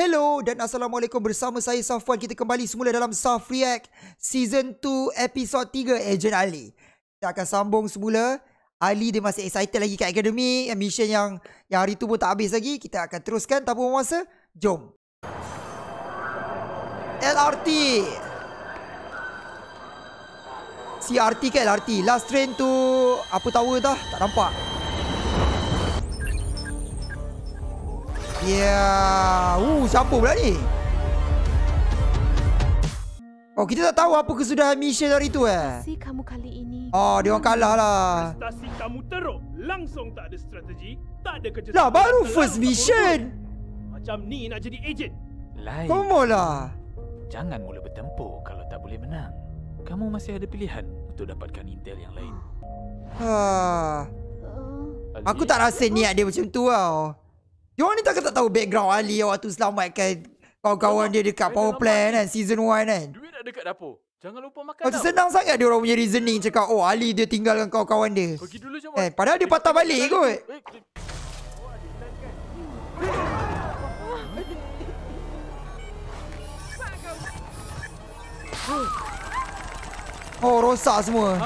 Hello dan Assalamualaikum. Bersama saya Safwan. Kita kembali semula dalam Saf React Season 2 Episode 3 Agent Ali. Kita akan sambung semula. Ali dia masih excited lagi kat Academy. Mission yang yang hari tu pun tak habis lagi. Kita akan teruskan tanpa masa. Jom. LRT CRT ke LRT Last train tu Apa tower dah? Tak nampak yeah. uh, siapa pula ni? Oh, kita tak tahu apa kesudahan mission hari tu eh. Si kamu kali ini. Oh, dia orang kalah lah. Prestasi kamu teruk. Langsung tak ada strategi, tak ada kerja. Lah, baru first mission. Macam ni nak jadi ejen. Lain. Kamu lah. Jangan mula bertempur kalau tak boleh menang. Kamu masih ada pilihan untuk dapatkan intel yang lain. Ha. Aku tak rasa niat dia macam tu tau. Dia orang ni takkan tak tahu background Ali yang waktu selamatkan kawan-kawan dia dekat power plant kan season 1 kan. Duit ada dekat dapur. Jangan lupa makan Macam tau. senang sangat dia orang punya reasoning cakap oh Ali dia tinggalkan kawan-kawan dia. Pergi dulu je, Eh, padahal dia patah balik kot. Oh, rosak semua.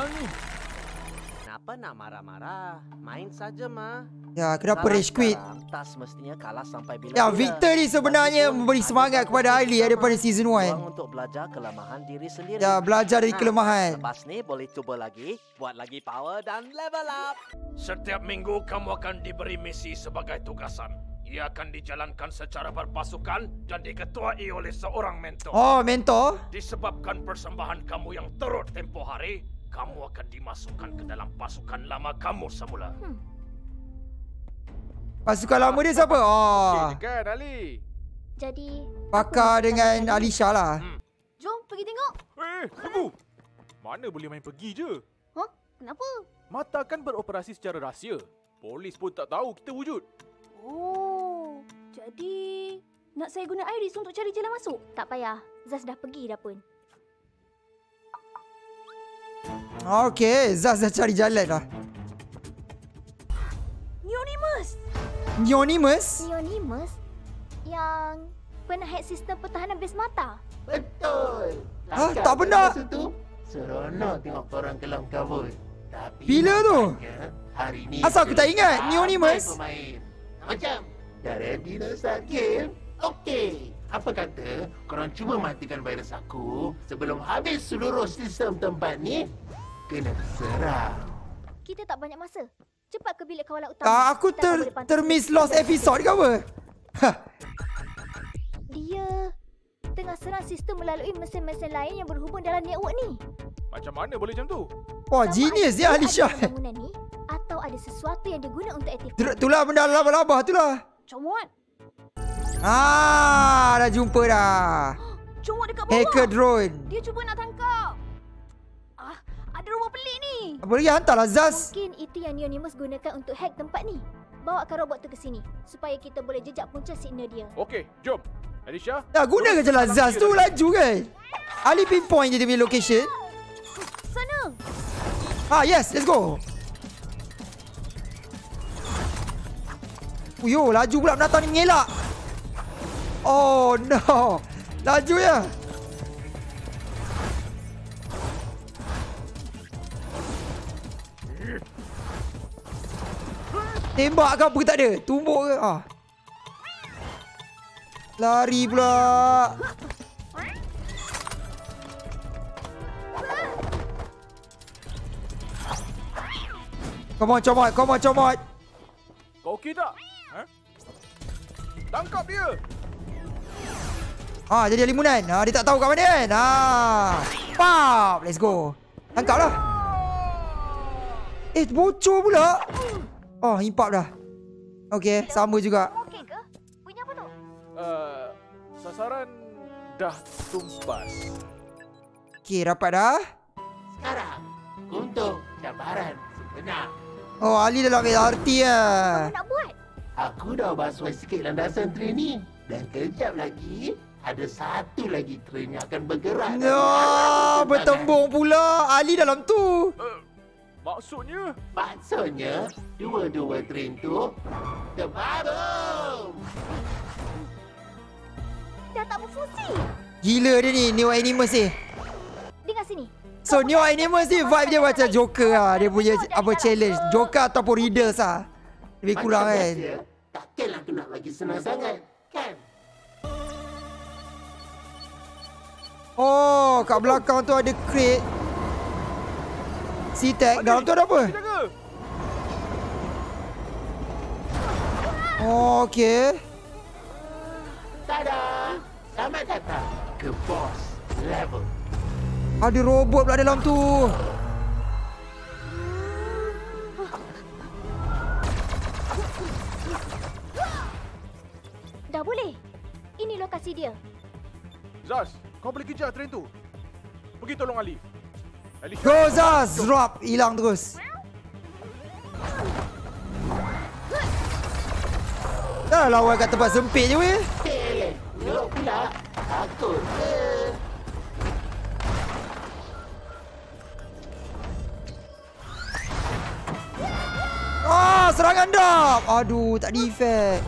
Kenapa nak marah-marah? Main saja, Ma. Ya, kenapa rage quit? sekarang Tak semestinya kalah sampai bila Ya, Victor ni sebenarnya memberi semangat kepada Ali daripada season 1. untuk belajar kelemahan diri sendiri. Ya, belajar dari kelemahan. Lepas ni boleh cuba lagi, buat lagi power dan level up. Setiap minggu kamu akan diberi misi sebagai tugasan. Ia akan dijalankan secara berpasukan dan diketuai oleh seorang mentor. Oh, mentor. Disebabkan persembahan kamu yang teruk tempoh hari, kamu akan dimasukkan ke dalam pasukan lama kamu semula. Pasukan lama dia siapa? Oh, kan, Ali? jadi, pakar dengan Alisha lah. jom pergi tengok. Eh, tunggu. Mana boleh main pergi je? Huh? Kenapa? Mata kan beroperasi secara rahsia. Polis pun tak tahu kita wujud. Oh, jadi nak saya guna iris untuk cari jalan masuk? Tak payah. Zaz dah pergi dah pun. Okay, Zaz dah cari jalan lah. Neonimus? Neonimus? Yang pernah hack sistem pertahanan base mata? Betul. Hah, Takkan tak benar. masa tu seronok tengok korang kelam kabut. Tapi Bila tu? Hari ni Asal aku tak ingat, Neonimus? pemain. Macam dah ready nak start game? Okey. Apa kata korang cuba matikan virus aku sebelum habis seluruh sistem tempat ni kena serang. Kita tak banyak masa. Cepat ke bilik kawalan utama. Ah, aku ter termiss lost episode ke apa? Hah, Dia tengah serang sistem melalui mesin-mesin lain yang berhubung dalam network ni. Macam mana boleh macam tu? Wah, Sama genius dia ada Alisha. bangunan ni atau ada sesuatu yang diguna untuk aktif. Tu- Itulah benda labah-labah tu lah. Comot. Ah, dah jumpa dah. Comot dekat bawah. Hacker drone. Dia cuba nak tangkap. Ah, robot pelik ni. Apa lagi hantarlah Zaz. Mungkin itu yang Neonimus gunakan untuk hack tempat ni. Bawakan robot tu ke sini supaya kita boleh jejak punca signal dia. Okey, jom. Alicia. Ya, gunakan je lah Zaz tu laju kan. Ali pinpoint je dia punya location. Sana. Ah, yes, let's go. Uyo, laju pula penatang ni mengelak. Oh no. Laju ya. Tembak ke apa ke tak ada? Tumbuk ke? Ah. Lari pula. Come on, comot. Come on, comot. Kau okey tak? Ha? Tangkap dia. Ah, jadi limunan. Ah, dia tak tahu kat mana kan? Ah. Pop. Let's go. Tangkap lah. Eh, bocor pula. Oh, impap dah. Okay, sama juga. Okey ke? Punya apa tu? Uh, sasaran dah tumpas. Okay, dapat dah. Sekarang untuk cabaran sebenar. Oh, Ali dalam LRT lah. Apa nak buat? Aku dah basuh sikit landasan train ni dan kejap lagi ada satu lagi train yang akan bergerak. dari No, bertembung pula. Ali dalam tu. Uh, maksudnya? Maksudnya, dua-dua train tu terbabung. emosi. Gila dia ni Neo Animus ni Dengar sini. So Neo Animus ni vibe dia macam Joker lah Dia punya apa challenge Joker ataupun Riddles lah Lebih kurang Macam kan biasa, Takkanlah tu nak bagi senang sangat, kan? Oh kat belakang tu ada crate C-Tech Dalam tu ada apa? Oh okay Tada! Selamat datang ke boss level. Ada robot pula dalam tu Dah boleh. Ini lokasi dia. Zaz, kau boleh kejar train tu. Pergi tolong Alif. Alif, Go Zaz Drop Hilang terus Dah lawan kat tempat sempit je weh Eh, elok pula. Takut ke? Ah, serangan dap. Aduh, tak efek.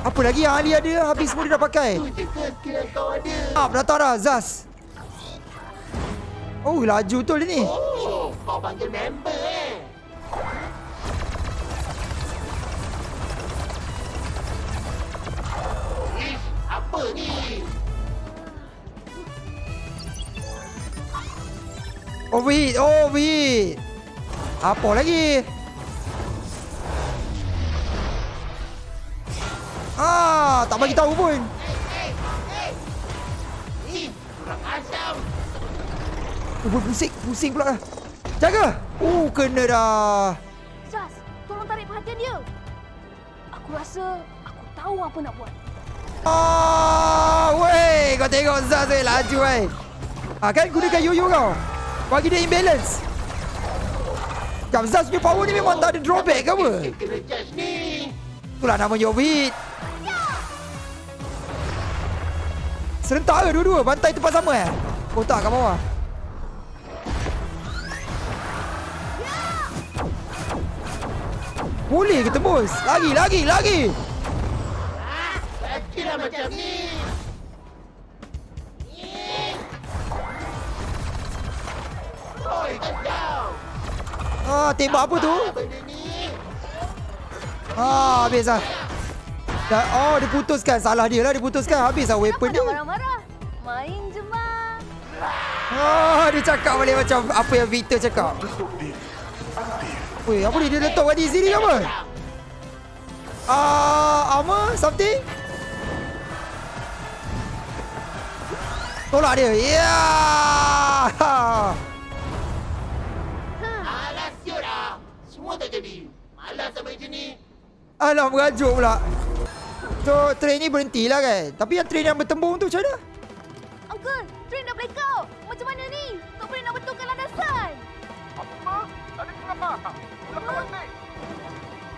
Apa lagi yang Ali ada? Habis semua dia dah pakai. Ah, datang dah, Zaz. Oh, laju tu dia ni. Oh, kau panggil member eh? Ish, apa ni? Overheat, oh, overheat. Apa lagi? Ah, tak bagi tahu pun. Ih, kurang asam. Oh, pusing, pusing pula. Jaga. Oh, kena dah. Zaz, tolong tarik perhatian dia. Aku rasa aku tahu apa nak buat. Ah, weh, kau tengok Zaz weh laju weh. Ah, kan gunakan yoyo kau. Bagi dia imbalance. Jam Zaz punya power ni memang tak ada drawback ke apa? Itulah namanya overheat. Serentak ke dua-dua? Bantai tempat sama eh? Kotak kat bawah. Boleh ke tembus? Lagi, lagi, lagi. Lakilah macam ni. Oi. Ah, tembak apa tu? Ah, habis lah. Dah, oh, dia putuskan. Salah dia lah, dia putuskan. Habis lah weapon dia. marah-marah? Main je. Ah, dia cakap balik macam apa yang Victor cakap. Weh, apa ni? Dia letak di sini ke apa? Ah, armor? Something? Tolak dia. Ya! Yeah! Alas, dah. Semua tak jadi. Malas sampai macam ni. Alah, merajuk pula. So, train ni berhentilah kan? Tapi yang train yang bertembung tu macam mana? Uncle, train dah blackout. Macam mana ni? Tak boleh nak betulkan landasan. apa? Tadi kenapa?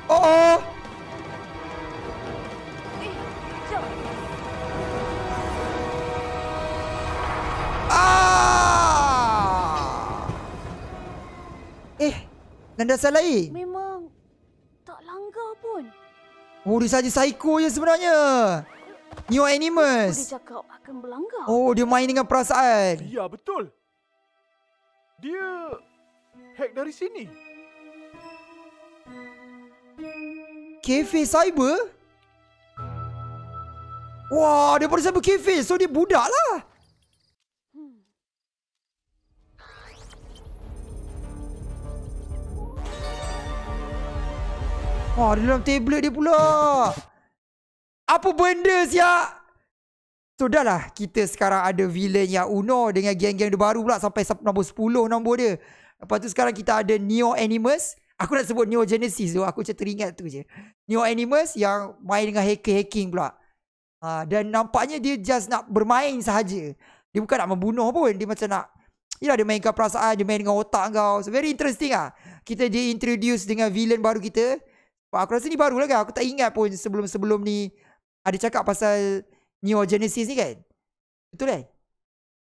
Oh, oh. Eh. Ah! Eh, landasan lain. Memang tak langgar pun. Oh, dia saja psycho je sebenarnya. Neo Dia Animus. cakap akan berlanggar. Oh, dia main dengan perasaan. Ya, betul. Dia hack dari sini. Cafe Cyber? Wah, dia pada Cyber Cafe. So, dia budak lah. Wah, di dalam tablet dia pula. Apa benda siap? So dah lah kita sekarang ada villain yang Uno dengan geng-geng dia baru pula sampai nombor 10 nombor dia. Lepas tu sekarang kita ada Neo Animus. Aku nak sebut Neo Genesis tu. Aku macam teringat tu je. Neo Animus yang main dengan hacker-hacking pula. Ha, dan nampaknya dia just nak bermain sahaja. Dia bukan nak membunuh pun. Dia macam nak Yelah dia mainkan perasaan Dia main dengan otak kau So very interesting ah. Kita dia introduce dengan villain baru kita Aku rasa ni baru lah kan Aku tak ingat pun sebelum-sebelum ni Ada cakap pasal Neo Genesis ni kan Betul kan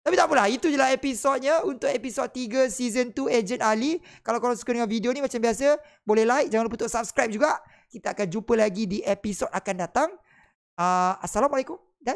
Tapi tak apalah Itu je lah episodnya Untuk episod 3 Season 2 Agent Ali. Kalau korang suka dengan video ni Macam biasa Boleh like. Jangan lupa untuk subscribe juga. Kita akan jumpa lagi Di episod akan datang. Uh, Assalamualaikum Dan